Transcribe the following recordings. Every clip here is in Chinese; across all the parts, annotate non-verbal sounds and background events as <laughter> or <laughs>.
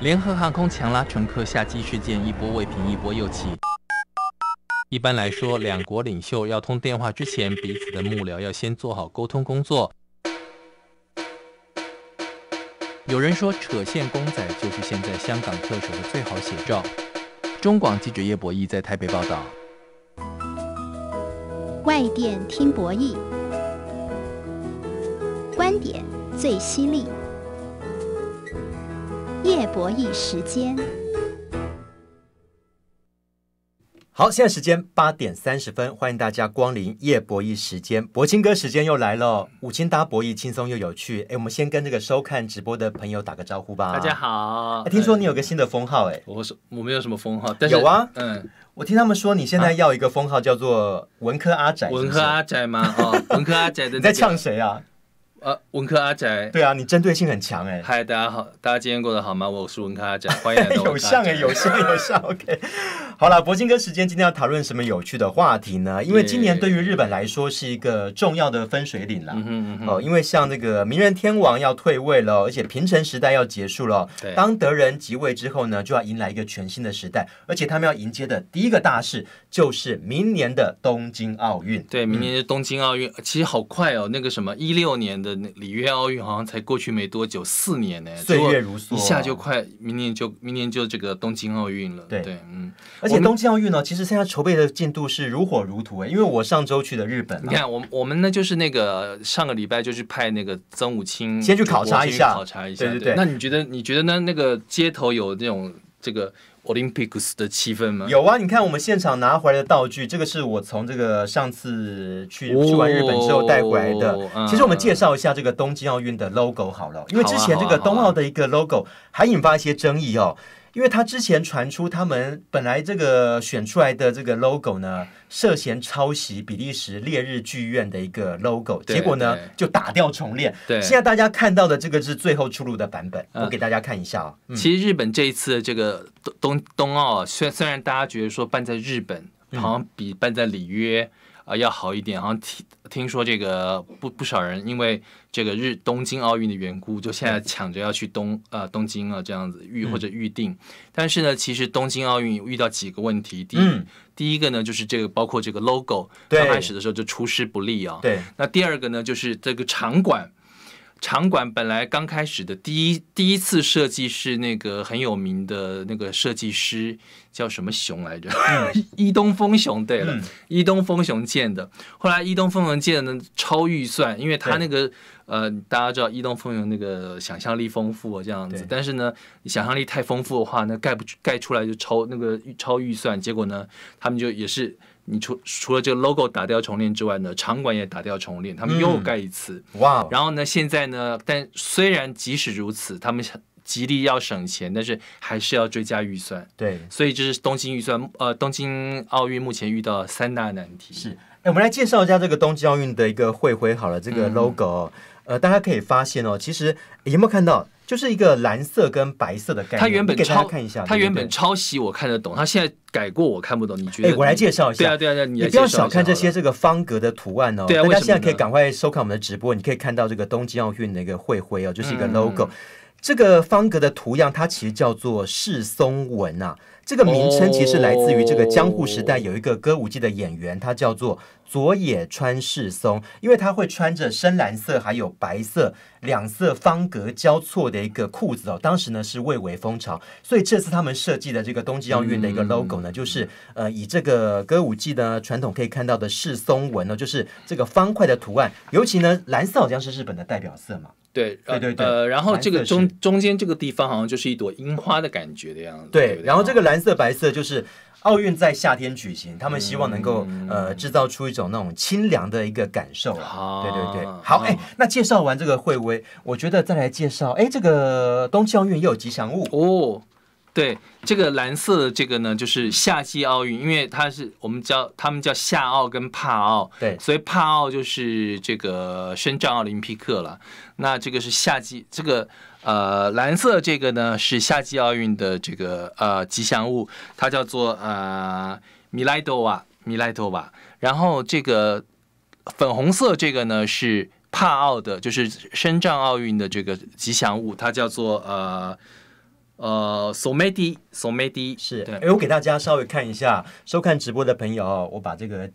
联合航空强拉乘客下机事件一波未平一波又起。一般来说，两国领袖要通电话之前，彼此的幕僚要先做好沟通工作。有人说，扯线公仔就是现在香港特首的最好写照。中广记者叶博弈在台北报道。外电听博弈，观点最犀利。叶博弈时间。好，现在时间八点三十分，欢迎大家光临夜博弈时间，博清哥时间又来了，五千搭博弈轻松又有趣。哎，我们先跟这个收看直播的朋友打个招呼吧。大家好，听说你有个新的封号，哎，我说我没有什么封号，但是有啊，嗯，我听他们说你现在要一个封号叫做文科阿仔，文科阿宅吗？哦，文科阿宅的，<laughs> 你在呛谁啊？呃，文科阿宅，对啊，你针对性很强哎。嗨，大家好，大家今天过得好吗？我是文科阿宅，<laughs> 欢迎来到有像哎，有像有像，OK。好了，博金哥，时间今天要讨论什么有趣的话题呢？因为今年对于日本来说是一个重要的分水岭了。哦，因为像那个明仁天王要退位了，而且平成时代要结束了。当德仁即位之后呢，就要迎来一个全新的时代，而且他们要迎接的第一个大事就是明年的东京奥运。对，明年的东京奥运其实好快哦。那个什么一六年的里约奥运好像才过去没多久，四年呢，岁月如梭，一下就快，明年就明年就这个东京奥运了。对，嗯。而且东京奥运呢，其实现在筹备的进度是如火如荼哎，因为我上周去的日本，你看我我们呢就是那个上个礼拜就是派那个曾武清先去考察一下，考察一下，对对对。那你觉得你觉得呢？那个街头有那种这个 Olympics 的气氛吗？有啊，你看我们现场拿回来的道具，这个是我从这个上次去去完日本之后带回来的。其实我们介绍一下这个东京奥运的 logo 好了，因为之前这个冬奥的一个 logo 还引发一些争议哦。因为他之前传出他们本来这个选出来的这个 logo 呢，涉嫌抄袭比利时烈日剧院的一个 logo，结果呢就打掉重练。对，现在大家看到的这个是最后出炉的版本，我给大家看一下啊。其实日本这一次这个冬冬冬奥，虽虽然大家觉得说办在日本好像比办在里约。啊，要好一点，好像听听说这个不不少人因为这个日东京奥运的缘故，就现在抢着要去东呃东京啊这样子预或者预定。但是呢，其实东京奥运遇到几个问题，第一第一个呢就是这个包括这个 logo 刚开始的时候就出师不利啊。对。那第二个呢就是这个场馆。场馆本来刚开始的第一第一次设计是那个很有名的那个设计师叫什么熊来着？<laughs> 伊东丰雄。对了，伊东丰雄建的。后来伊东丰雄建的呢超预算，因为他那个呃大家知道伊东丰雄那个想象力丰富这样子，但是呢想象力太丰富的话，那盖不盖出来就超那个超预算。结果呢他们就也是。你除除了这个 logo 打掉重练之外呢，场馆也打掉重练，他们又盖一次。哇！然后呢，现在呢，但虽然即使如此，他们极力要省钱，但是还是要追加预算。对，所以这是东京预算，呃，东京奥运目前遇到三大难题。是，哎，我们来介绍一下这个东京奥运的一个会徽。好了，这个 logo，呃，大家可以发现哦，其实有没有看到？就是一个蓝色跟白色的概念。它原本抄看一下，它原本抄袭我看得懂，它现在改过我看不懂。你觉得？哎，我来介绍一下。对啊，对啊，对啊，你不要小看这些这个方格的图案哦。对啊，大家现在可以赶快收看我们的直播，你可以看到这个东京奥运的一个会徽哦，就是一个 logo。这个方格的图样，它其实叫做世松纹啊。这个名称其实来自于这个江户时代有一个歌舞伎的演员，他叫做佐野川世松，因为他会穿着深蓝色还有白色两色方格交错的一个裤子哦，当时呢是蔚为风潮，所以这次他们设计的这个冬季奥运的一个 logo 呢，就是呃以这个歌舞伎的传统可以看到的世松纹呢，就是这个方块的图案，尤其呢蓝色好像是日本的代表色嘛。对对对对，呃，然后这个中中间这个地方好像就是一朵樱花的感觉的样子。对，然后这个蓝色白色就是奥运在夏天举行，他们希望能够呃制造出一种那种清凉的一个感受。啊，对对对，好，哎，那介绍完这个会威，我觉得再来介绍，哎，这个冬季奥运也有吉祥物哦。对，这个蓝色的这个呢，就是夏季奥运，因为它是我们叫他们叫夏奥跟帕奥，对，所以帕奥就是这个深圳奥林匹克了。那这个是夏季，这个呃蓝色这个呢是夏季奥运的这个呃吉祥物，它叫做呃米莱多瓦，米莱多瓦。然后这个粉红色这个呢是帕奥的，就是深圳奥运的这个吉祥物，它叫做呃。呃 s o m e d i s o m e d i 是，对哎，我给大家稍微看一下，收看直播的朋友哦，我把这个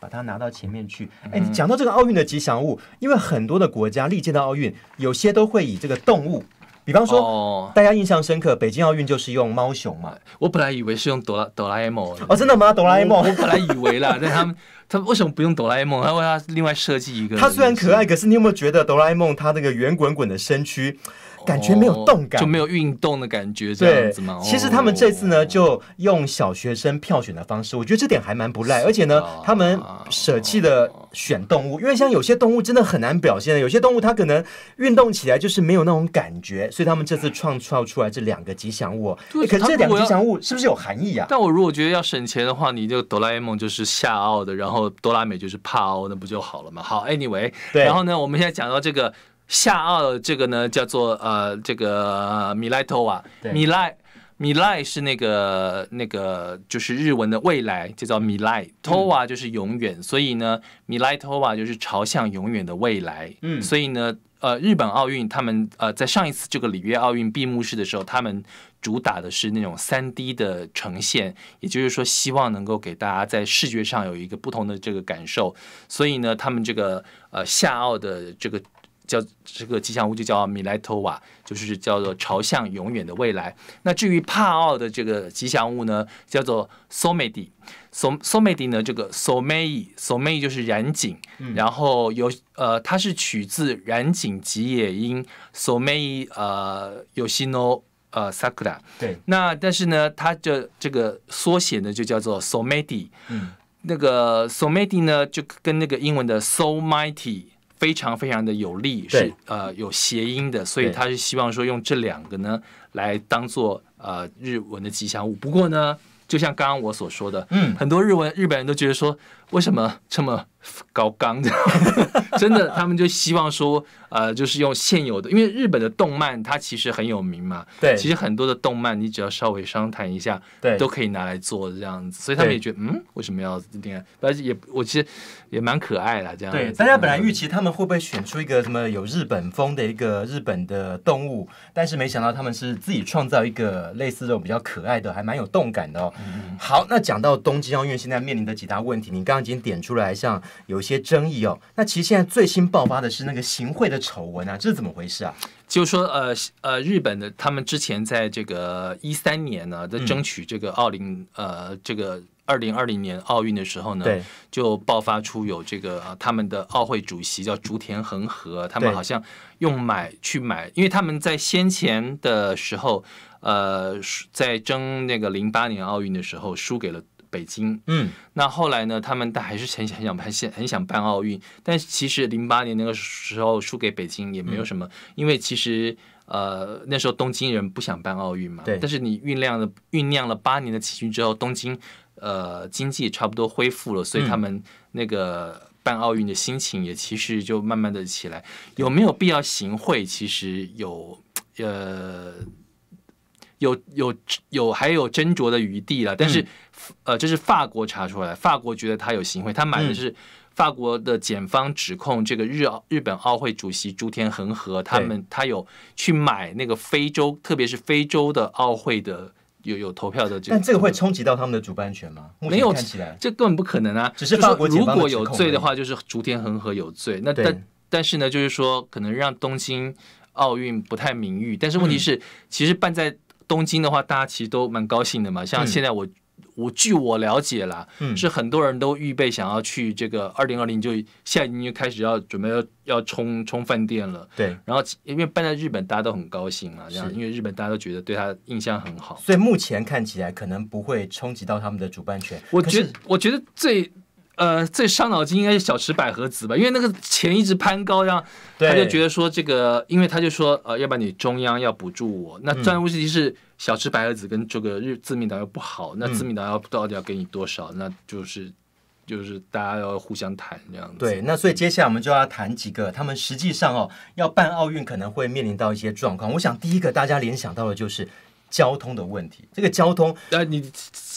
把它拿到前面去。哎，你讲到这个奥运的吉祥物，因为很多的国家历届的奥运，有些都会以这个动物，比方说。哦，大家印象深刻，北京奥运就是用猫熊嘛。我本来以为是用哆啦哆啦 A 梦哦，真的吗？哆啦 A 梦我，本来以为啦，但他们他为什么不用哆啦 A 梦？他为他另外设计一个。他虽然可爱，可是你有没有觉得哆啦 A 梦它那个圆滚滚的身躯，感觉没有动感，哦就没有运动的感觉，这对样子吗？，其实他们这次呢，哦就用小学生票选的方式，我觉得这点还蛮不赖。而且呢哦，他们舍弃了选动物，因为像有些动物真的很难表现的，有些动物它可能运动起来就是没有那种感觉，所以他们这次创造出来这两个吉祥物哦。对可是这两个吉祥物是不是有含义啊？但我如果觉得要省钱的话，你就哆啦 A 梦就是夏奥的，然后哆啦美就是帕奥，那不就好了吗？好，anyway，对然后呢，我们现在讲到这个夏奥这个呢，叫做呃这个米莱托瓦，米莱。米莱是那个那个就是日文的未来，就叫米莱。托瓦就是永远，所以呢，米莱托瓦就是朝向永远的未来。嗯所以呢，呃，日本奥运他们呃在上一次这个里约奥运闭幕式的时候，他们主打的是那种三 D 的呈现，也就是说，希望能够给大家在视觉上有一个不同的这个感受。所以呢，他们这个呃夏奥的这个叫这个吉祥物就叫米莱托瓦，就是叫做朝向永远的未来。那至于帕奥的这个吉祥物呢，叫做 Somedi。So Somedi 呢，这个 Somei Somei 就是染井，然后有呃，它是取自染井吉野樱 Somei 呃 Yoshino 呃 Sakura。对，那但是呢，它的这个缩写呢就叫做 Somedi。嗯，那个 Somedi 呢，就跟那个英文的 So Mighty 非常非常的有力，是呃有谐音的，所以他是希望说用这两个呢来当做呃日文的吉祥物。不过呢，就像刚刚我所说的，嗯。很多日文日本人都觉得说，为什么这么高刚的？<laughs> 真的，他们就希望说，呃，就是用现有的，因为日本的动漫它其实很有名嘛，对其实很多的动漫你只要稍微商谈一下，对都可以拿来做这样子，所以他们也觉得，嗯，为什么要这样？而且也我其实也蛮可爱的这样。对，大家本来嗯预期他们会不会选出一个什么有日本风的一个日本的动物，但是没想到他们是自己创造一个类似这种比较可爱的，还蛮有动感的哦。好，那讲到东京奥运现在面临的几大问题，你刚刚已经点出来，像有一些争议哦。那其实现在最新爆发的是那个行贿的丑闻啊，这是怎么回事啊？就是说，呃呃，日本的他们之前在这个一三年呢，在争取这个奥林、呃这个二零二零年奥运的时候呢，就爆发出有这个、呃他们的奥会主席叫竹田恒和，他们好像用买去买，因为他们在先前的时候，呃，在争那个零八年奥运的时候输给了北京，嗯，那后来呢，他们但还是很想很想很想很想办奥运，但其实零八年那个时候输给北京也没有什么，因为其实呃那时候东京人不想办奥运嘛，对。但是你酝酿了酝酿了八年的奇运之后，东京呃经济差不多恢复了，所以他们那个。办奥运的心情也其实就慢慢的起来，有没有必要行贿？其实有，呃，有有有还有斟酌的余地了。但是，呃，这是法国查出来，法国觉得他有行贿，他买的是法国的检方指控这个日奥日本奥会主席竹田恒和，他们他有去买那个非洲，特别是非洲的奥会的有有投票的这个，但这个会冲击到他们的主办权吗？没有看起来，这根本不可能啊！只是说法国如果有罪的话，就是竹田恒和有罪。那但但是呢，就是说可能让东京奥运不太名誉。但是问题嗯是，其实办在东京的话，大家其实都蛮高兴的嘛。像嗯现在我。我据我了解啦，嗯是很多人都预备想要去这个二零二零，就现在已经开始要准备要要冲冲饭店了。对，然后因为办在日本，大家都很高兴嘛，这样因为日本大家都觉得对他印象很好。所以目前看起来可能不会冲击到他们的主办权。我觉得，我觉得最呃最伤脑筋应该是小池百合子吧，因为那个钱一直攀高，让对他就觉得说这个，因为他就说呃，要不然你中央要补助我，那嗯专问题是小池百合子跟这个日自民党又不好，那嗯自民党要到底要给你多少，那就是就是大家要互相谈这样子。对，那所以接下来我们就要谈几个他们实际上哦要办奥运可能会面临到一些状况。我想第一个大家联想到的就是交通的问题。这个交通，呃，你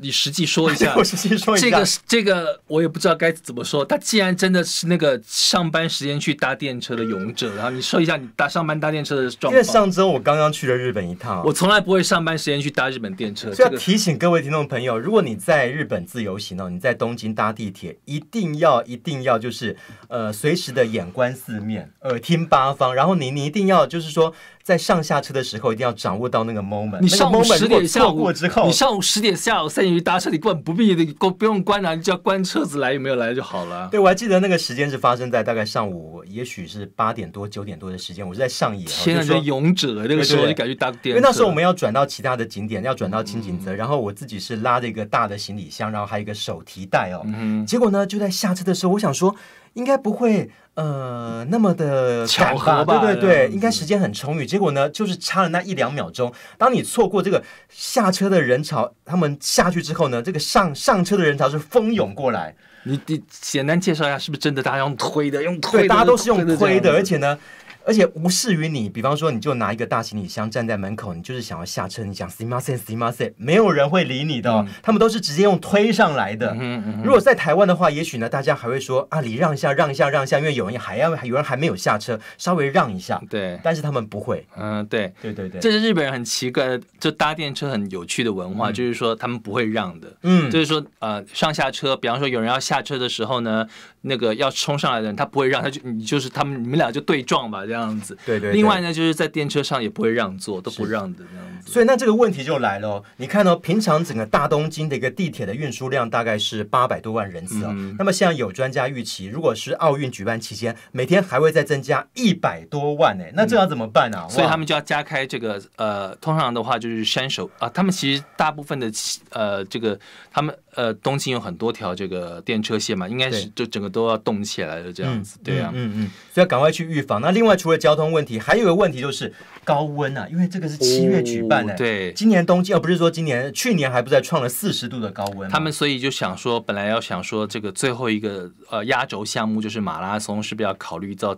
你实际说一下 <laughs> 我，实际说一下，这个这个我也不知道该怎么说。他既然真的是那个上班时间去搭电车的勇者，然后你说一下你搭上班搭电车的状况因为。上周我刚刚去了日本一趟，我从来不会上班时间去搭日本电车，所以要这个提醒各位听众朋友，如果你在日本自由行哦，你在东京搭地铁，一定要一定要就是呃随时的眼观四面，耳听八方，然后你你一定要就是说在上下车的时候一定要掌握到那个 moment，你上午十点下午之后你，上午十点下午三点去搭车，你根本不必不不用关啊，你只要关车子来有没有来就好了。对我还记得那个时间是发生在大概上午，也许是八点多九点多的时间，我是在上野哦，天啊，你的就是勇者，那个时候就敢去搭电车，因为那时候我们要转到其他的景点，要转到清景嗯。泽，然后我自己是拉着一个大的行李箱，然后还有一个手提袋哦。嗯结果呢，就在下车的时候，我想说应该不会呃那么的巧合吧对对对，应该时间很充裕。结果呢，就是差了那一两秒钟。当你错过这个下车的人潮，他们下去之后呢，这个上上车的人潮是蜂拥过来，你你简单介绍一下，是不是真的大家用推的，用推对，的，大家都是用推的，而且呢。而且无视于你，比方说，你就拿一个大行李箱站在门口，你就是想要下车，你讲 s i m a s e s i m a s e 没有人会理你的、哦，他们都是直接用推上来的。嗯嗯如果在台湾的话，也许呢，大家还会说啊，礼让一下，让一下，让一下，因为有人还要有人还没有下车，稍微让一下。对，但是他们不会，嗯对。对对对，这是日本人很奇怪的，就搭电车很有趣的文化，就是说他们不会让的，嗯。就是说呃上下车，比方说有人要下车的时候呢，那个要冲上来的人他不会让，他就你就是他们你们俩就对撞吧这样子。对对对另外呢，就是在电车上也不会让座，都不让的这样子。所以那这个问题就来了哦，你看哦，平常整个大东京的一个地铁的运输量大概是八百多万人次哦，嗯那么现在有专家预期，如果是奥运举办期间，每天还会再增加一百多万呢，那这要怎么办啊？哇所以他们就要加开这个呃，通常的话就是山手啊，他们其实大部分的呃这个他们呃东京有很多条这个电车线嘛，应该是就整个都要动起来了这样子，对啊。嗯嗯嗯，所以要赶快去预防。那另外除了交通问题，还有一个问题就是高温啊，因为这个是七月举办的、哦对今年冬季，而不是说今年，去年还不是在创了四十度的高温？他们所以就想说，本来要想说这个最后一个呃压轴项目就是马拉松，是不是要考虑到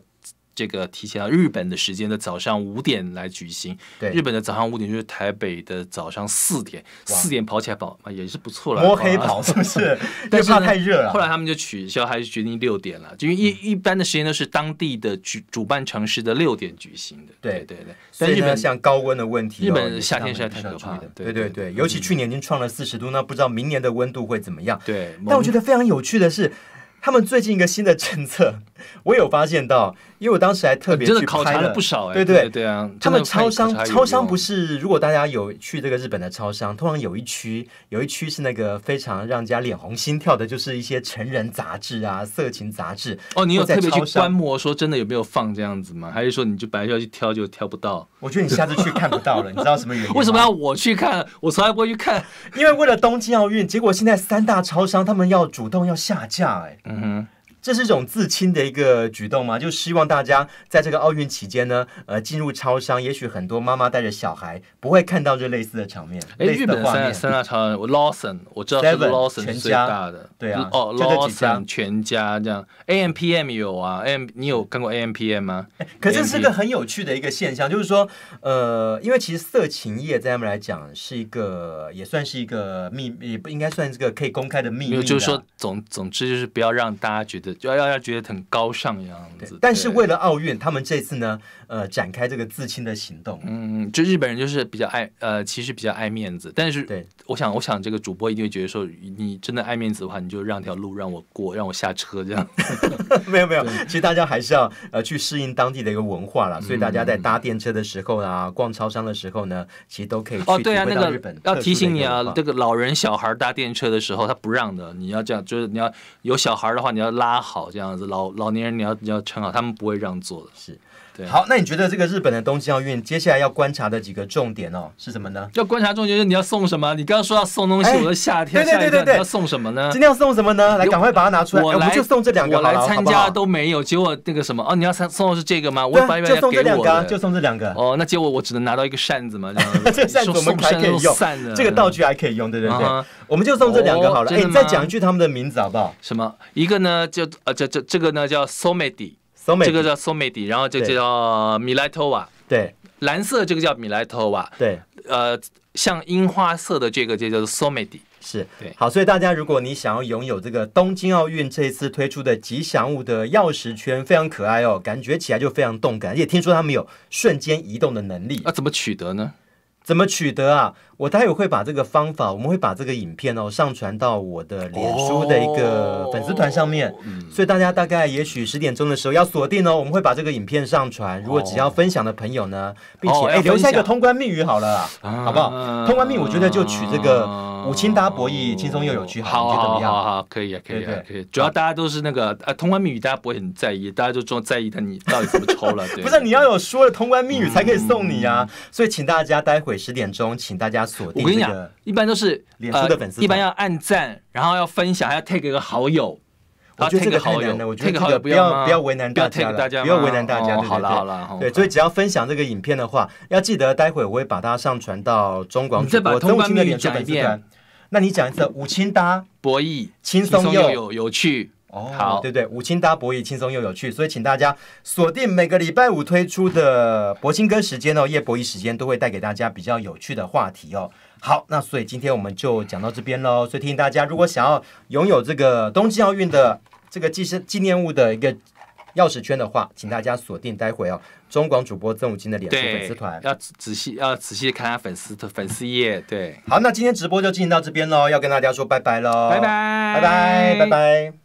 这个提前到日本的时间的早上五点来举行？对日本的早上五点就是台北的早上四点，四点跑起来跑啊也是不错了。摸黑跑是不是？但是 <laughs> 怕太热了。后来他们就取消，还是决定六点了，就因为一一般的时间都是当地的主主办城市的六点举行的。对对对，所以呢，但日本像高温的问题哦、日本夏天实在太可怕了对对对，尤其去年已经创了四十度，那不知道明年的温度会怎么样？对，但我觉得非常有趣的是，他们最近一个新的政策，我有发现到，因为我当时还特别去真的考察了不少哎，对对对啊，他们超商超商不是，如果大家有去这个日本的超商，通常有一区有一区是那个非常让人家脸红心跳的，就是一些成人杂志啊、色情杂志。哦，你有在特别去观摩说真的有没有放这样子吗？还是说你就本来就要去挑就挑不到？我觉得你下次去看不到了，你知道什么原因？<laughs> 为什么要我去看？我从来不会去看。因为为了东京奥运，结果现在三大超商他们要主动要下架、哎，嗯哼，这是一种自清的一个举动吗？就希望大家在这个奥运期间呢，呃，进入超商，也许很多妈妈带着小孩不会看到这类似的场面，哎，日本的三。三大超人，我 Lawson 我知道是最全家大的，对啊哦就这几家，Lawson 全家这样，A M P M 有啊，A M 你有看过 A M P M 吗？<laughs> 可是是个很有趣的一个现象，就是说，呃，因为其实色情业在他们来讲是一个，也算是一个秘，也不应该算是个可以公开的秘密啦。没有，就是说总总之就是不要让大家觉得，就要要要觉得很高尚的样子。但是为了奥运，他们这次呢，呃，展开这个自清的行动。嗯，就日本人就是比较爱呃，其实比较爱面子，但是对，我想，我想这个主播一定会觉得说，你真的爱面子的话，你就让条路让我过，让我下车这样。<laughs> 没有没有，其实大家还是要呃去适应当地的一个文化啦。所以大家在搭电车的时候啊，逛超商的时候呢，其实都可以去哦，对啊，那个要提醒你啊这个老人小孩搭电车的时候，他不让的，你要这样，就是你要有小孩的话，你要拉好这样子，老老年人你要你要撑好，他们不会让座的。是。对好，那你觉得这个日本的东京奥运接下来要观察的几个重点哦是什么呢？要观察重点就是你要送什么？你刚刚说要送东西，哎我的夏天，对对对对要送什么呢？今天要送什么呢？来，赶快把它拿出来。哎我我来们就送这两个我来，参加都没有，结果那个什么哦，你要送送的是这个吗？我对啊，把就送这两个就送这两个。哦，那结果我只能拿到一个扇子嘛，<laughs> 这扇子我们送还可以用这个道具还可以用，对对对。我们就送这两个好了。哎，再讲一句他们的名字好不好什么？一个呢，就呃，这这这个呢叫 Somedi，这个叫 Somedi，然后这个对叫米莱托瓦，对蓝色这个叫米莱托瓦，对呃像樱花色的这个就叫做 Somedi。是对好，所以大家如果你想要拥有这个东京奥运这一次推出的吉祥物的钥匙圈，非常可爱哦，感觉起来就非常动感，而且听说他们有瞬间移动的能力。啊，怎么取得呢？怎么取得啊？我待会会把这个方法，我们会把这个影片哦上传到我的脸书的一个粉丝团上面，所以大家大概也许十点钟的时候要锁定哦，我们会把这个影片上传。如果只要分享的朋友呢，并且哎、留下一个通关密语好了啊，好不好？通关密语我觉得就取这个五清搭博弈，轻松又有趣，好你觉得怎么样？好好好，可以啊，可以啊可以。主要大家都是那个呃，通关密语，大家不会很在意，大家就重在意他你到底怎么抽了。<laughs> 对，不是你要有说的通关密语才可以送你啊，所以请大家待会十点钟，请大家锁定我跟你讲。，一般都是脸书的粉丝团一般要按赞，然后要分享，还要 take 一个好友。我觉得这个好难了，我觉得这个不要不要为难不要大家不要为难大家。好了好了。对，所以只要分享这个影片的话，要记得待会我会把它上传到中广你再主播把通关密语曾武清的脸书讲一遍粉丝团。那你讲一次五清搭博弈轻松又又有有趣。哦好对对，五清搭博弈轻松又有趣，所以请大家锁定每个礼拜五推出的博清哥时间哦，夜博弈时间都会带给大家比较有趣的话题哦。好，那所以今天我们就讲到这边喽。所以提醒大家，如果想要拥有这个东京奥运的这个纪纪念物的一个钥匙圈的话，请大家锁定待会哦，中广主播曾武金的脸书粉丝团，。要仔仔细要仔细看他粉丝的粉丝页。对，好，那今天直播就进行到这边喽，要跟大家说拜拜喽，拜拜，拜拜，拜拜。